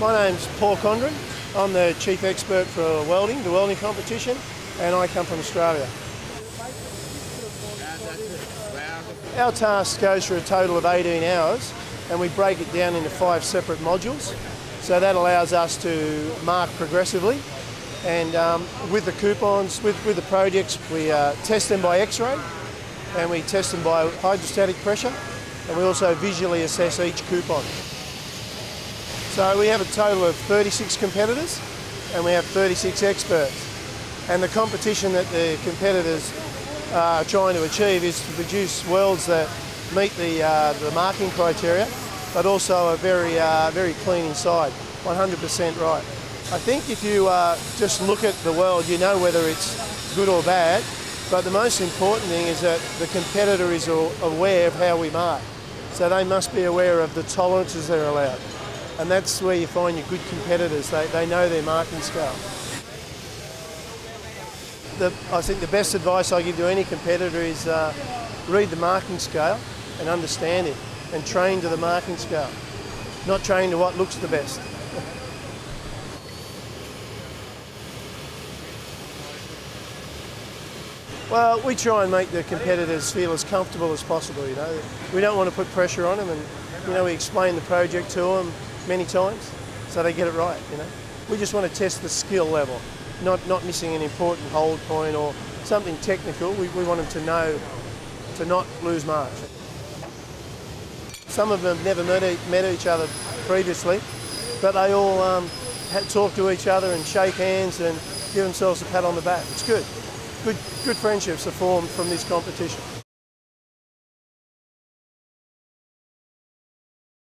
My name's Paul Condran. I'm the chief expert for welding, the welding competition, and I come from Australia. Our task goes for a total of 18 hours and we break it down into five separate modules. So that allows us to mark progressively and um, with the coupons, with, with the projects, we uh, test them by X-ray and we test them by hydrostatic pressure and we also visually assess each coupon. So we have a total of 36 competitors and we have 36 experts. And the competition that the competitors are trying to achieve is to produce welds that meet the, uh, the marking criteria but also are very, uh, very clean inside, 100% right. I think if you uh, just look at the weld, you know whether it's good or bad, but the most important thing is that the competitor is aware of how we mark. So they must be aware of the tolerances they're allowed. And that's where you find your good competitors. They, they know their marking scale. The, I think the best advice I give to any competitor is uh, read the marking scale and understand it and train to the marking scale, not train to what looks the best. Well, we try and make the competitors feel as comfortable as possible, you know. We don't want to put pressure on them and, you know, we explain the project to them many times so they get it right, you know. We just want to test the skill level, not, not missing an important hold point or something technical. We, we want them to know to not lose marks. Some of them never met, met each other previously, but they all um, talk to each other and shake hands and give themselves a pat on the back. It's good. Good, good friendships are formed from this competition.